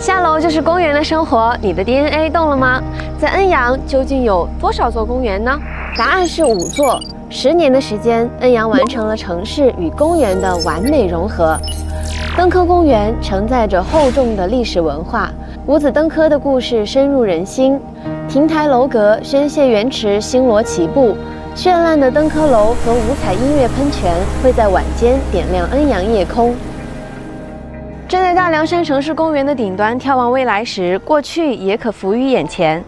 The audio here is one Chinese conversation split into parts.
下楼就是公园的生活，你的 DNA 动了吗？在恩阳究竟有多少座公园呢？答案是五座。十年的时间，恩阳完成了城市与公园的完美融合。登科公园承载着厚重的历史文化，五子登科的故事深入人心。亭台楼阁、宣泄园池星罗棋布，绚烂的登科楼和五彩音乐喷泉会在晚间点亮恩阳夜空。站在大凉山城市公园的顶端眺望未来时，过去也可浮于眼前。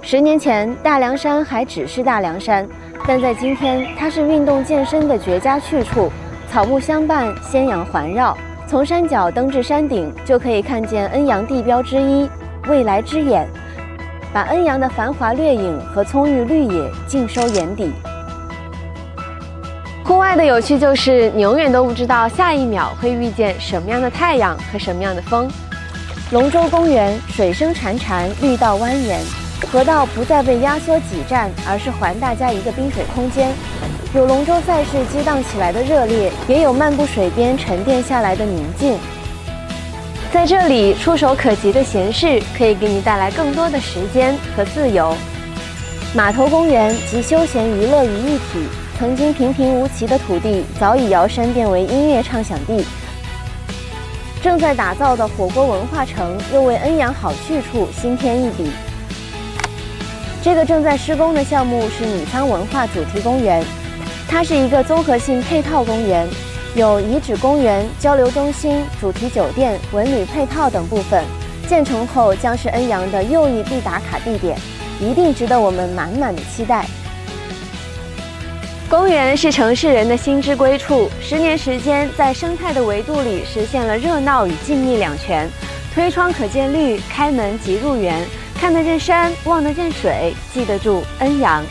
十年前，大凉山还只是大凉山，但在今天，它是运动健身的绝佳去处。草木相伴，仙阳环绕，从山脚登至山顶，就可以看见恩阳地标之一——未来之眼，把恩阳的繁华掠影和葱郁绿野尽收眼底。户外的有趣就是，你永远都不知道下一秒会遇见什么样的太阳和什么样的风。龙舟公园水声潺潺，绿道蜿蜒，河道不再被压缩挤占，而是还大家一个冰水空间。有龙舟赛事激荡起来的热烈，也有漫步水边沉淀下来的宁静。在这里，触手可及的闲适可以给你带来更多的时间和自由。码头公园集休闲娱乐于一体。曾经平平无奇的土地，早已摇身变为音乐畅想地。正在打造的火锅文化城，又为恩阳好去处新添一笔。这个正在施工的项目是米仓文化主题公园，它是一个综合性配套公园，有遗址公园、交流中心、主题酒店、文旅配套等部分。建成后将是恩阳的又一必打卡地点，一定值得我们满满的期待。公园是城市人的心之归处。十年时间，在生态的维度里实现了热闹与静谧两全。推窗可见绿，开门即入园，看得见山，望得见水，记得住恩阳。